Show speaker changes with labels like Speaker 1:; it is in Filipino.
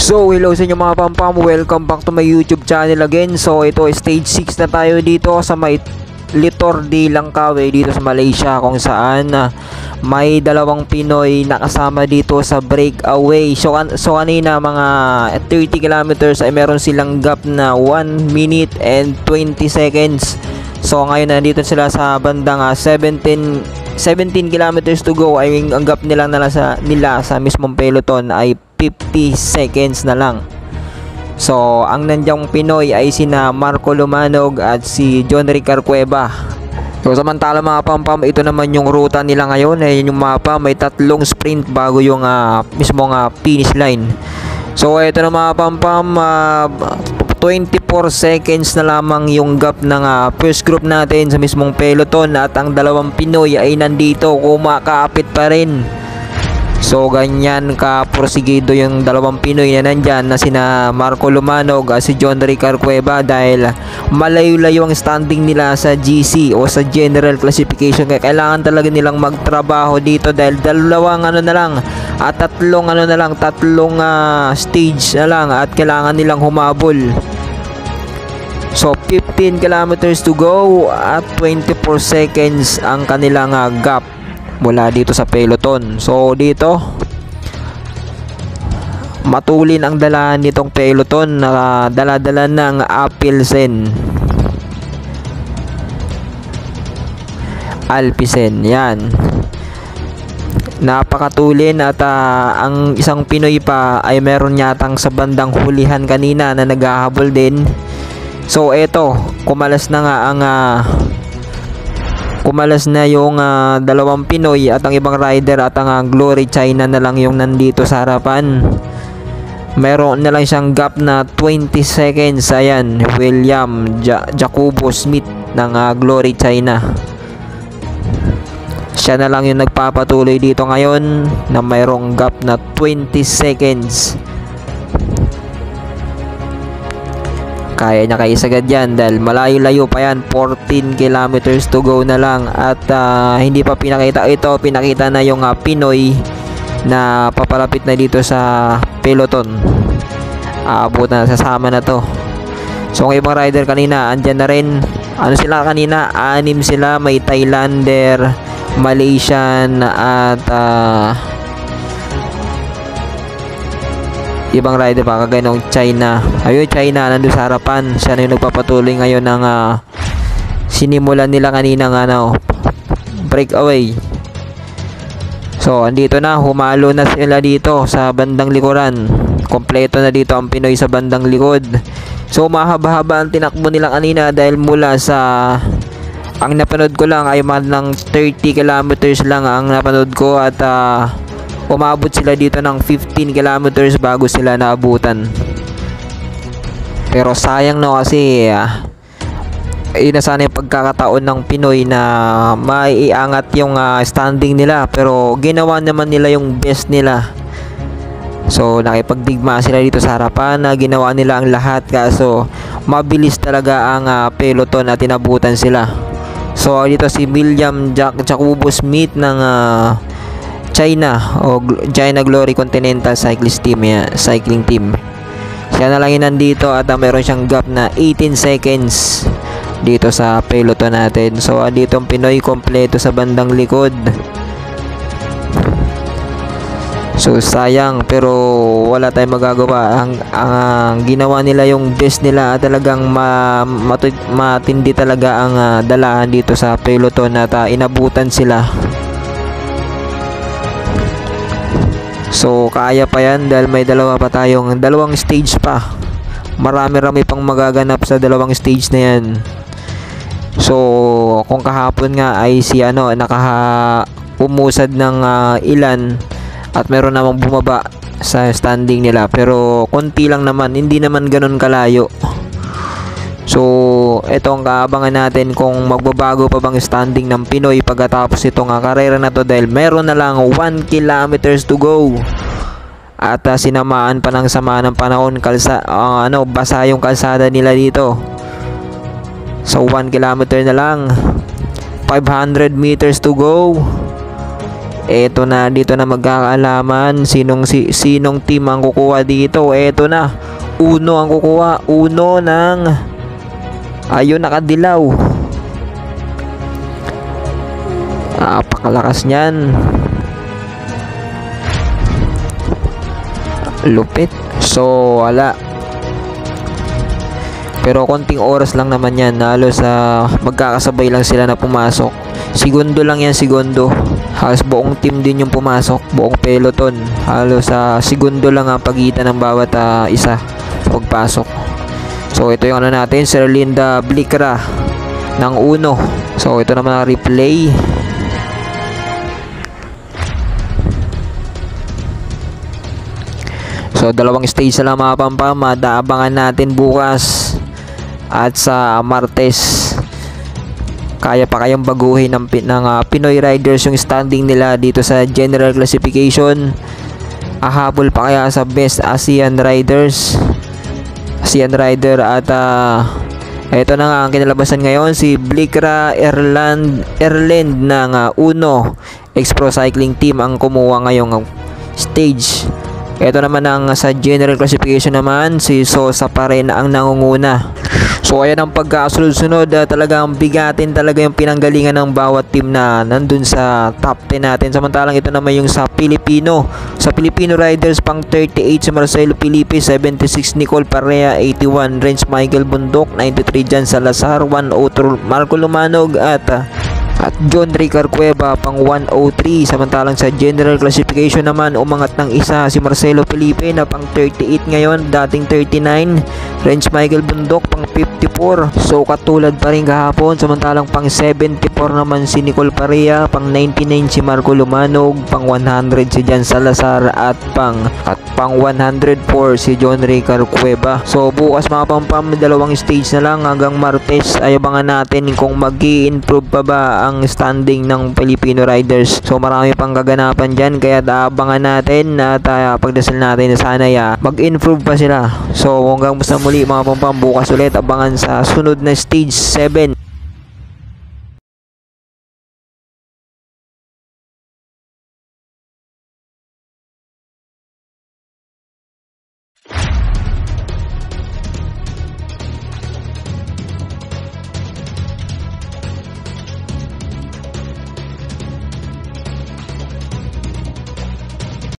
Speaker 1: So, hello sa inyo mga pampam. Welcome back to my YouTube channel again. So, ito stage 6 na tayo dito sa may Litor de Langkawi dito sa Malaysia kung saan uh, may dalawang Pinoy nakasama dito sa breakaway. So, kan so kanina mga 30 kilometers ay meron silang gap na 1 minute and 20 seconds. So, ngayon nandito sila sa bandang uh, 17 17 kilometers to go ay ang gap nila na sa nila sa mismong peloton ay 50 seconds na lang. So, ang nandiyan Pinoy ay sina Marco Lumanog at si John Ricar Cueva. So, samantala mga pampam, ito naman yung ruta nila ngayon. Eh, yung mapa, may tatlong sprint bago yung uh, mismong uh, finish line. So, ito na mga pampam, uh, 24 seconds na lamang yung gap ng uh, first group natin sa mismong peloton at ang dalawang Pinoy ay nandito kumakaapit pa rin. So ganyan ka porsigido yung dalawang Pinoy na nandyan na sina Marco Lumanog at si John Ricar Cueva dahil malayo-layo ang standing nila sa GC o sa general classification. Kaya kailangan talaga nilang magtrabaho dito dahil dalawang ano na lang at tatlong ano na lang tatlong uh, stage na lang at kailangan nilang humabol. So 15 kilometers to go at 24 seconds ang kanilang uh, gap mula dito sa peloton. So dito matulin ang dala nitong peloton na dala-dala ng Apilsen. Alpisen, yan. Napakatulin at uh, ang isang Pinoy pa ay meron yatang sa bandang hulihan kanina na naghahabol din. So eto, kumalas na nga ang uh, kumalas na yung uh, dalawang Pinoy at ang ibang rider at ang uh, Glory China na lang yung nandito sa harapan. Meron na lang siyang gap na 20 seconds. Ayan William ja Jacobo Smith ng uh, Glory China. Siya na lang yung nagpapatuloy dito ngayon na mayroong gap na 20 seconds kaya niya kay sagad yan dahil malayo-layo pa yan. 14 kilometers to go na lang. At uh, hindi pa pinakita ito. Pinakita na yung uh, Pinoy na papalapit na dito sa peloton. Aabot uh, na sasama na to. So ang ibang rider kanina andyan na rin. Ano sila kanina? Anim sila. May Thailander Malaysian at uh, ibang rider pa kagaya ng China. Ayun China nandun sa harapan. Siya na yung nagpapatuloy ngayon ng uh, sinimulan nila kanina ng ano breakaway. So andito na humalo na sila dito sa bandang likuran. Kompleto na dito ang Pinoy sa bandang likod. So mahaba-haba ang tinakbo nila kanina dahil mula sa ang napanood ko lang ay mga ng 30 kilometers lang ang napanood ko at uh, umabot sila dito ng 15 kilometers bago sila naabutan. Pero sayang no kasi uh, yung pagkakataon ng Pinoy na maiangat yung uh, standing nila. Pero ginawa naman nila yung best nila. So nakipagdigma sila dito sa harapan na ginawa nila ang lahat. Kaso mabilis talaga ang uh, peloton at tinabutan sila. So dito si William Jack Jacobo Smith ng uh, China o China Glory Continental Cyclist Team ya, cycling team. Siya na lang yun nandito at uh, meron siyang gap na 18 seconds dito sa peloton natin. So andito ang Pinoy kompleto sa bandang likod. So sayang pero wala tayong magagawa. Ang, ang, ang ginawa nila yung best nila at talagang ma, matindi talaga ang uh, dalahan dito sa peloton at uh, inabutan sila So kaya pa yan dahil may dalawa pa tayong dalawang stage pa. Marami-rami pang magaganap sa dalawang stage na yan. So kung kahapon nga ay si ano nakaha umusad ng uh, ilan at meron namang bumaba sa standing nila pero konti lang naman hindi naman ganun kalayo. So, ito ang kaabangan natin kung magbabago pa bang standing ng Pinoy pagkatapos itong karera na to dahil meron na lang 1 kilometers to go. At uh, sinamaan pa ng sama ng panahon kalsa uh, ano basa yung kalsada nila dito. So 1 kilometer na lang. 500 meters to go. Eto na dito na magkakaalaman sinong si, sinong team ang kukuha dito. Eto na. Uno ang kukuha. Uno ng ayun nakadilaw. Napakalakas niyan. Lupit. So wala. Pero konting oras lang naman yan. Halos sa magkakasabay lang sila na pumasok. Segundo lang yan, segundo. Halos buong team din yung pumasok. Buong peloton. Halos sa segundo lang ang pagitan ng bawat ah, isa sa pagpasok. So ito yung ano natin, Sir Linda Blikra ng uno. So ito naman ang replay. So dalawang stage na lang mga pampam. Madaabangan natin bukas at sa Martes kaya pa kayang baguhin ng, ng ah, Pinoy Riders yung standing nila dito sa general classification ahabol pa kaya sa best ASEAN Riders ASEAN Rider at ah, ito na nga ang kinalabasan ngayon si Blikra Erland Erland ng ah, Uno X-Pro Cycling Team ang kumuha ngayong stage. Ito naman ang sa general classification naman si Sosa pa rin ang nangunguna So ayan ang pagkasunod-sunod uh, talagang bigatin talaga yung pinanggalingan ng bawat team na nandun sa top 10 natin. Samantalang ito naman yung sa Pilipino. Sa Filipino Riders pang 38 si Marcelo Felipe, 76 Nicole Parea, 81 Renz Michael Bundok, 93 Jan Salazar, 102 Marco Lumanog at uh, at John Ricard Cueva pang 103 samantalang sa general classification naman umangat ng isa si Marcelo Felipe na pang 38 ngayon dating 39 Renz Michael Bundok pang 54 so katulad pa rin kahapon samantalang pang 74 naman si Nicole Parea pang 99 si Marco Lumanog pang 100 si Jan Salazar at pang at pang 104 si John Ricard Cueva. So bukas mga pampam dalawang stage na lang hanggang Martes. Ay abangan natin kung mag improve pa ba ang standing ng Filipino Riders. So marami pang kaganapan dyan kaya abangan natin at uh, pagdasal natin na sana ya mag-improve pa sila. So hanggang basta muli mga pampam bukas ulit abangan sa sunod na stage 7